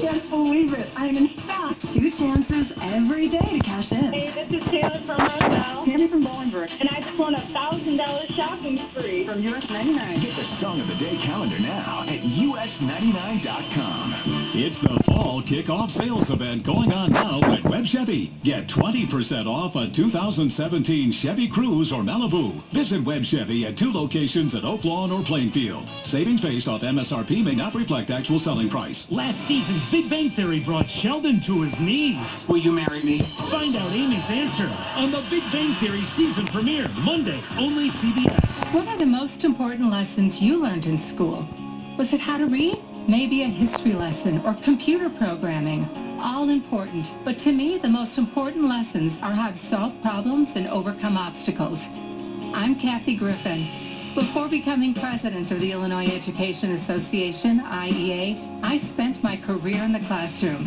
Can't believe it. I'm in shock. Two chances every day to cash in. Hey, this is Taylor from Roselle. Tammy from Bolingbrook. And I just won a $1,000 shopping spree from US 99. Get the Song of the Day calendar now at us99.com. It's the fall kickoff sales event going on now at Webb Chevy. Get 20% off a 2017 Chevy Cruze or Malibu. Visit Webb Chevy at two locations at Oak Lawn or Plainfield. Savings based off MSRP may not reflect actual selling price. Last season's Big Bang Theory brought Sheldon to his knees. Will you marry me? Find out Amy's answer on the Big Bang Theory season premiere, Monday, only CBS. What are the most important lessons you learned in school? Was it how to read? Maybe a history lesson or computer programming. All important, but to me, the most important lessons are how to solve problems and overcome obstacles. I'm Kathi Griffin. Before becoming president of the Illinois Education Association, IEA, I spent my career in the classroom.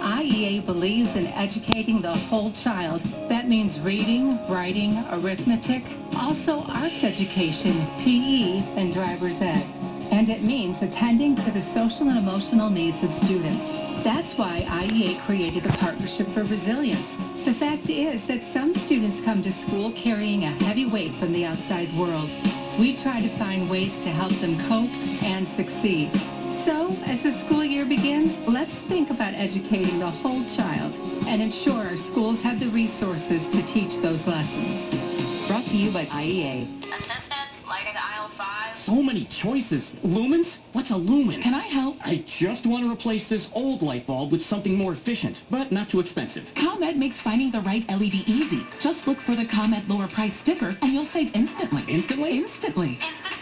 IEA believes in educating the whole child. That means reading, writing, arithmetic, also arts education, PE, and driver's ed. And it means attending to the social and emotional needs of students. That's why IEA created the Partnership for Resilience. The fact is that some students come to school carrying a heavy weight from the outside world. We try to find ways to help them cope and succeed. So, as the school year begins, let's think about educating the whole child and ensure our schools have the resources to teach those lessons. Brought to you by IEA. So many choices. Lumens? What's a lumen? Can I help? I just want to replace this old light bulb with something more efficient, but not too expensive. ComEd makes finding the right LED easy. Just look for the ComEd lower price sticker and you'll save instantly. Instantly? Instantly. Instant savings, aisle 5.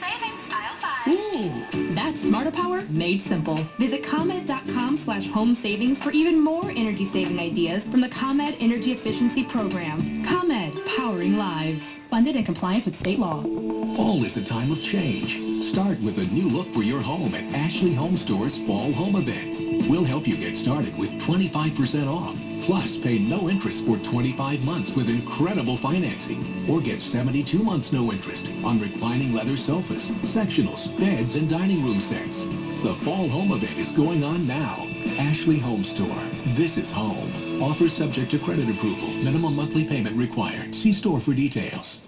Ooh! That's Smarter Power made simple. Visit ComEd.com slash home savings for even more energy saving ideas from the ComEd Energy Efficiency Program. ComEd, powering lives. Funded in compliance with state law. Fall is a time of change. Start with a new look for your home at Ashley Home Store's Fall Home Event. We'll help you get started with 25% off. Plus, pay no interest for 25 months with incredible financing. Or get 72 months no interest on reclining leather sofas, sectionals, beds, and dining room sets. The Fall Home Event is going on now. Ashley Home Store. This is home. Offers subject to credit approval. Minimum monthly payment required. See store for details.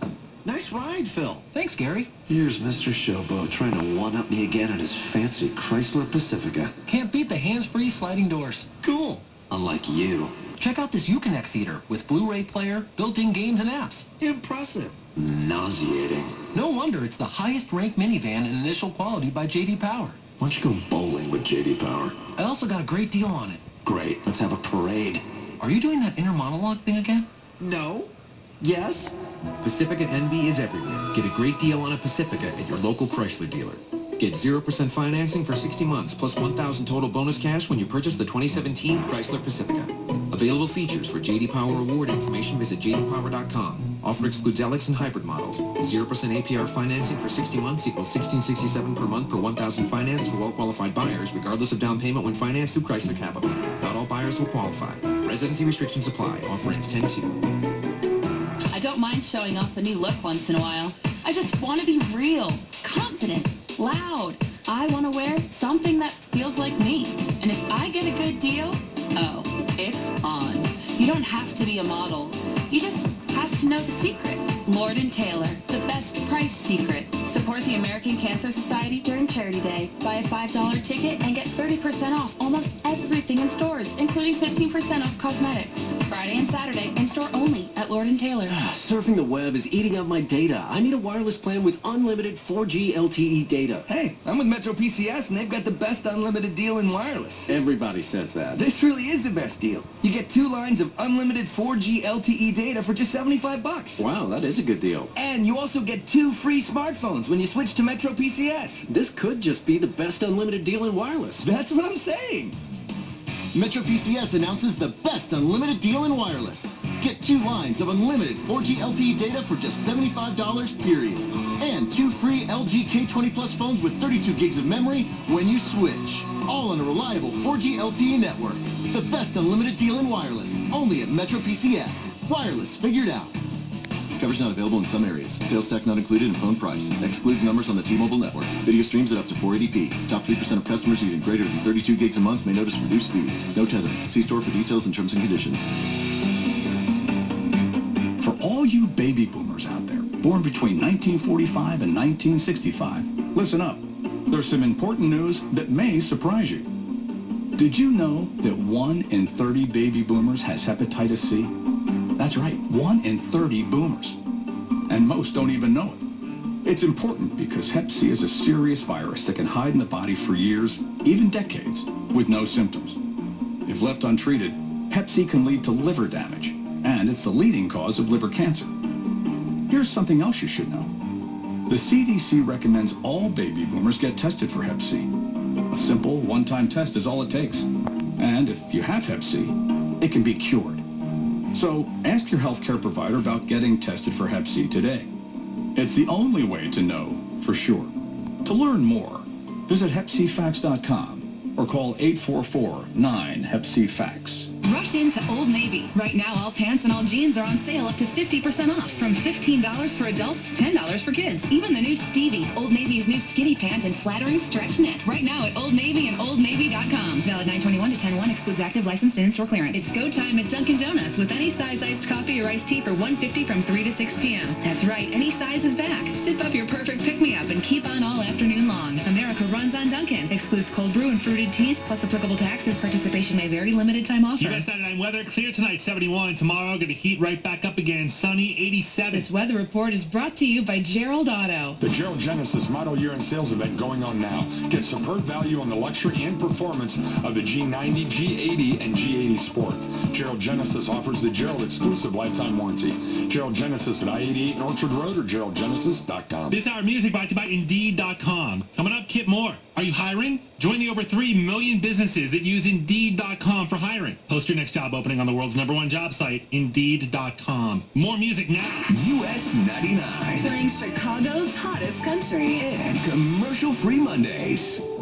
Nice ride, Phil. Thanks, Gary. Here's Mr. Showboat trying to one-up me again in his fancy Chrysler Pacifica. Can't beat the hands-free sliding doors. Cool. Unlike you. Check out this Uconnect theater with Blu-ray player, built-in games and apps. Impressive. Nauseating. No wonder it's the highest-ranked minivan in initial quality by J.D. Power. Why don't you go bowling with J.D. Power? I also got a great deal on it. Great. Let's have a parade. Are you doing that inner monologue thing again? No. Yes? Pacifica Envy is everywhere. Get a great deal on a Pacifica at your local Chrysler dealer. Get 0% financing for 60 months, plus 1,000 total bonus cash when you purchase the 2017 Chrysler Pacifica. Available features for J.D. Power award information visit jdpower.com. Offer excludes LX and hybrid models. 0% APR financing for 60 months equals 1667 per month per 1,000 financed for well-qualified buyers, regardless of down payment when financed through Chrysler Capital. Not all buyers will qualify. Residency restrictions apply. Offer ends 10-2. I don't mind showing off a new look once in a while. I just want to be real, confident, loud. I want to wear something that feels like me. And if I get a good deal, oh, it's on. You don't have to be a model. You just have to know the secret. Lord & Taylor, the American Cancer Society during Charity Day. Buy a $5 ticket and get 30% off almost everything in stores, including 15% off cosmetics. Friday and Saturday, in-store only at Lord & Taylor. Surfing the web is eating up my data. I need a wireless plan with unlimited 4G LTE data. Hey, I'm with Metro PCS and they've got the best unlimited deal in wireless. Everybody says that. This really is the best deal. You get two lines of unlimited 4G LTE data for just 75 bucks. Wow, that is a good deal. And you also get two free smartphones when you switch to Metro PCS. This could just be the best unlimited deal in wireless. That's what I'm saying. Metro PCS announces the best unlimited deal in wireless. Get two lines of unlimited 4G LTE data for just $75 period. And two free LG K20 Plus phones with 32 gigs of memory when you switch. All on a reliable 4G LTE network. The best unlimited deal in wireless. Only at Metro PCS. Wireless figured out. Coverage not available in some areas. Sales tax not included in phone price. Excludes numbers on the T-Mobile network. Video streams at up to 480p. Top 3% of customers using greater than 32 gigs a month may notice reduced speeds. No tethering. See store for details and terms and conditions. For all you baby boomers out there, born between 1945 and 1965, listen up. There's some important news that may surprise you. Did you know that 1 in 30 baby boomers has hepatitis C? That's right, 1 in 30 boomers. And most don't even know it. It's important because Hep C is a serious virus that can hide in the body for years, even decades, with no symptoms. If left untreated, Hep C can lead to liver damage, and it's the leading cause of liver cancer. Here's something else you should know. The CDC recommends all baby boomers get tested for Hep C. A simple one-time test is all it takes. And if you have Hep C, it can be cured. So ask your healthcare provider about getting tested for Hep C today. It's the only way to know for sure. To learn more, visit hepcfax.com or call 844-9-HEP-C-FAX. Into Old Navy. Right now, all pants and all jeans are on sale up to 50% off. From $15 for adults, $10 for kids. Even the new Stevie, Old Navy's new skinny pant and flattering stretch knit. Right now at Old Navy and OldNavy.com. Valid 921 to 101 excludes active licensed and in-store clearance. It's go time at Dunkin' Donuts with any size iced coffee or iced tea for 150 from 3 to 6 p.m. That's right, any size is back. Sip up your perfect pick-me-up and keep on all afternoon long. America runs on Dunkin'. Excludes cold brew and fruited teas plus applicable taxes. Participation may vary. Limited time offer. US 99 weather clear tonight, 71. Tomorrow, going to heat right back up again. Sunny, 87. This weather report is brought to you by Gerald Auto. The Gerald Genesis Model Year and Sales Event going on now. Get superb value on the luxury and performance of the G90, G80, and G80 Sport. Gerald Genesis offers the Gerald exclusive lifetime warranty. Gerald Genesis at I-88 and Orchard Road or GeraldGenesis.com. This hour music brought to you by Indeed.com. Coming up, Kip Moore. Are you hiring? Join the over 3 million businesses that use Indeed.com for hiring. Post your next job opening on the world's number one job site, Indeed.com. More music now. US 99. Playing Chicago's hottest country. And commercial-free Mondays.